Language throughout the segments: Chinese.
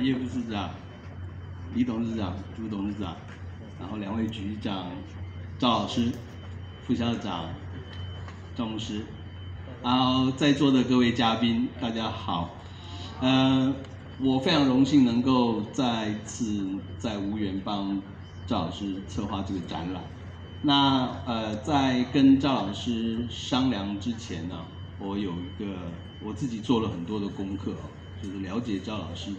叶副市长、李董事长、朱董事长，然后两位局长赵老师、副校长赵牧师，然后在座的各位嘉宾，大家好。呃，我非常荣幸能够再次在无缘帮赵老师策划这个展览。那呃，在跟赵老师商量之前呢，我有一个我自己做了很多的功课哦，就是了解赵老师的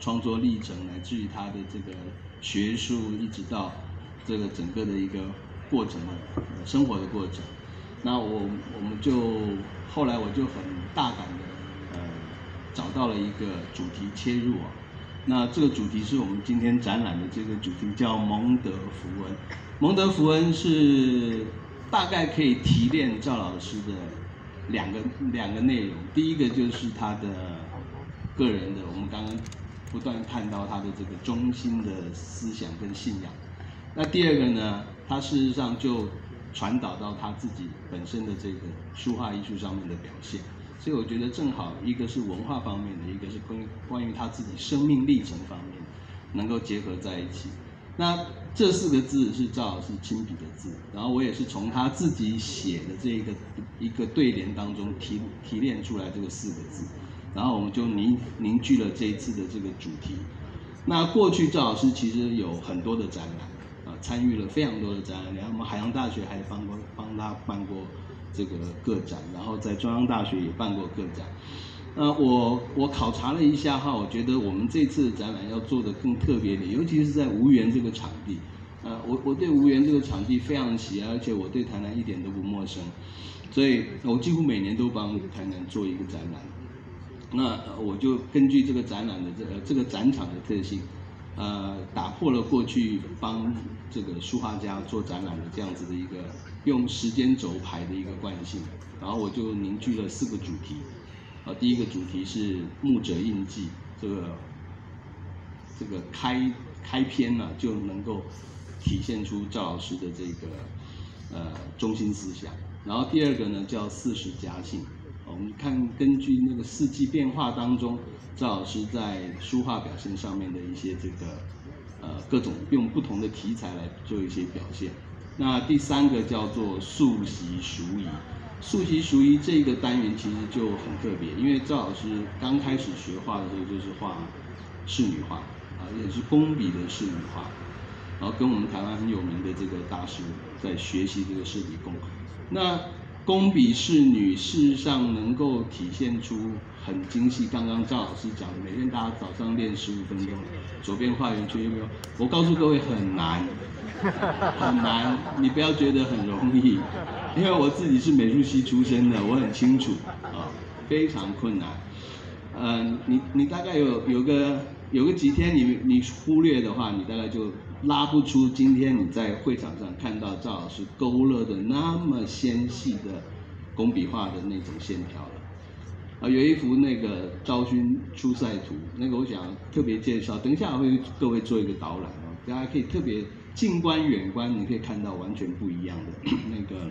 创作历程，乃至于他的这个学术，一直到这个整个的一个过程呃生活的过程。那我我们就后来我就很大胆的呃找到了一个主题切入啊。那这个主题是我们今天展览的这个主题叫蒙德福恩。蒙德福恩是大概可以提炼赵老师的两个两个内容，第一个就是他的个人的，我们刚刚不断看到他的这个中心的思想跟信仰。那第二个呢，他事实上就传导到他自己本身的这个书画艺术上面的表现。所以我觉得正好一个是文化方面的，一个是关于关于他自己生命历程方面，能够结合在一起。那这四个字是赵老师亲笔的字，然后我也是从他自己写的这一个一个对联当中提提炼出来这个四个字，然后我们就凝凝聚了这一次的这个主题。那过去赵老师其实有很多的展览，啊，参与了非常多的展览，然后我们海洋大学还帮过帮他办过这个个展，然后在中央大学也办过个展。呃，我我考察了一下哈，我觉得我们这次的展览要做的更特别点，尤其是在无缘这个场地。呃，我我对无缘这个场地非常喜爱，而且我对台南一点都不陌生，所以我几乎每年都帮台南做一个展览。那我就根据这个展览的这个这个展场的特性，呃，打破了过去帮这个书画家做展览的这样子的一个用时间轴排的一个惯性，然后我就凝聚了四个主题。呃，第一个主题是牧者印记，这个这个开开篇呢就能够体现出赵老师的这个呃中心思想。然后第二个呢叫四时佳兴，我们看根据那个四季变化当中，赵老师在书画表现上面的一些这个呃各种用不同的题材来做一些表现。那第三个叫做素习熟宜。素习熟宜这个单元其实就很特别，因为赵老师刚开始学画的时候就是画仕女画，啊，也是工笔的仕女画，然后跟我们台湾很有名的这个大师在学习这个仕笔工。那工笔仕女事实上能够体现出很精细。刚刚赵老师讲的，每天大家早上练十五分钟，左边画圆圈有没有？我告诉各位很难，很难，你不要觉得很容易。因为我自己是美术系出身的，我很清楚啊，非常困难。嗯，你你大概有有个有个几天你你忽略的话，你大概就拉不出今天你在会场上看到赵老师勾勒的那么纤细的工笔画的那种线条了。啊，有一幅那个昭君出塞图，那个我想特别介绍，等一下我会各位做一个导览啊，大家可以特别近观远观，你可以看到完全不一样的 那个。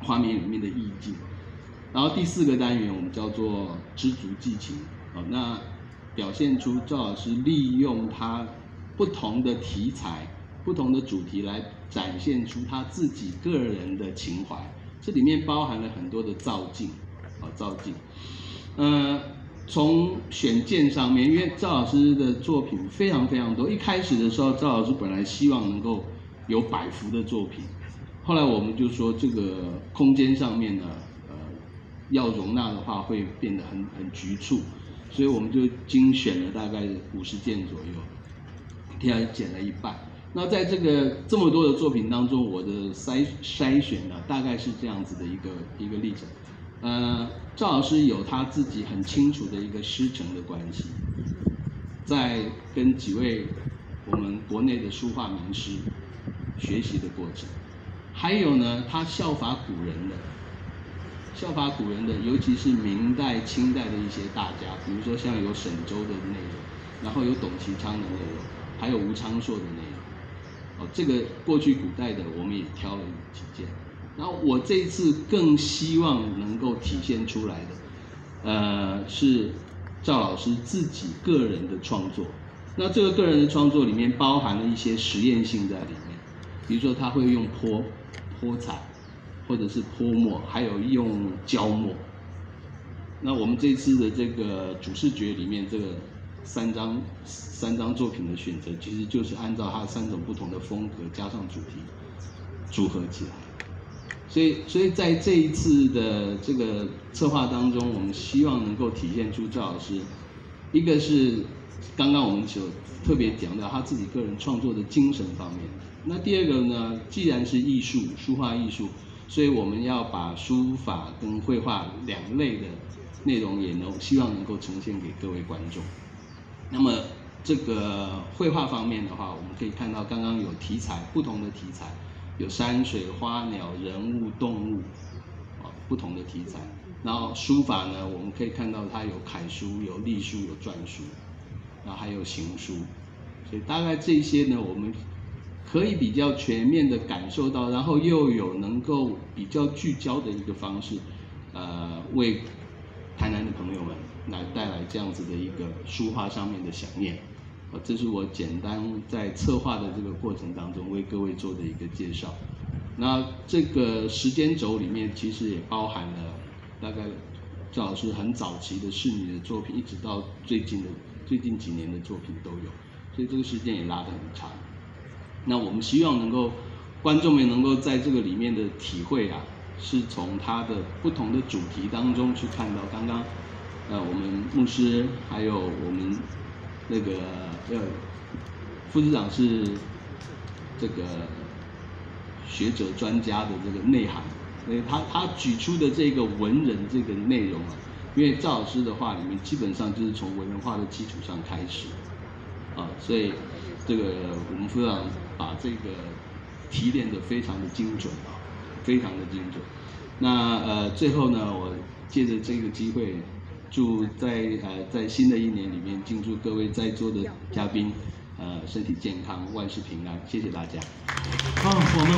画面里面的意境，然后第四个单元我们叫做知足寄情，哦，那表现出赵老师利用他不同的题材、不同的主题来展现出他自己个人的情怀，这里面包含了很多的造境，啊，造境，呃，从选件上面，因为赵老师的作品非常非常多，一开始的时候赵老师本来希望能够有百幅的作品。后来我们就说，这个空间上面呢，呃，要容纳的话会变得很很局促，所以我们就精选了大概五十件左右，现在减了一半。那在这个这么多的作品当中，我的筛筛选呢，大概是这样子的一个一个历程。呃，赵老师有他自己很清楚的一个师承的关系，在跟几位我们国内的书画名师学习的过程。还有呢，他效法古人的，效法古人的，尤其是明代、清代的一些大家，比如说像有沈周的内容，然后有董其昌的内容，还有吴昌硕的内容。哦，这个过去古代的我们也挑了几件。然后我这一次更希望能够体现出来的，呃，是赵老师自己个人的创作。那这个个人的创作里面包含了一些实验性在里面，比如说他会用泼泼彩，或者是泼墨，还有用胶墨。那我们这次的这个主视觉里面，这个三张三张作品的选择，其实就是按照它三种不同的风格加上主题组合起来。所以，所以在这一次的这个策划当中，我们希望能够体现出赵老师，一个是刚刚我们所特别讲到他自己个人创作的精神方面。那第二个呢，既然是艺术，书画艺术，所以我们要把书法跟绘画两类的。内容也能希望能够呈现给各位观众。那么这个绘画方面的话，我们可以看到刚刚有题材不同的题材，有山水、花鸟、人物、动物，啊不同的题材。然后书法呢，我们可以看到它有楷书、有隶书、有篆书，然后还有行书。所以大概这些呢，我们可以比较全面的感受到，然后又有能够比较聚焦的一个方式，呃为。台南的朋友们来带这样子的一个书画上面的想念，啊，这是我简单在策划的这个过程当中为各位做的一个介绍。那这个时间轴里面其实也包含了大概赵老师很早期的仕女的作品，一直到最近的最近几年的作品都有，所以这个时间也拉得很长。那我们希望能够观众们能够在这个里面的体会啊。是从它的不同的主题当中去看到，刚刚，呃，我们牧师还有我们那个呃副市长是这个学者专家的这个内涵，所以他他举出的这个文人这个内容啊，因为赵老师的话里面基本上就是从文人画的基础上开始，啊，所以这个我们副市长把这个提炼的非常的精准啊。非常的精准。那呃，最后呢，我借着这个机会，祝在呃在新的一年里面，敬祝各位在座的嘉宾，呃身体健康，万事平安。谢谢大家。好，我们。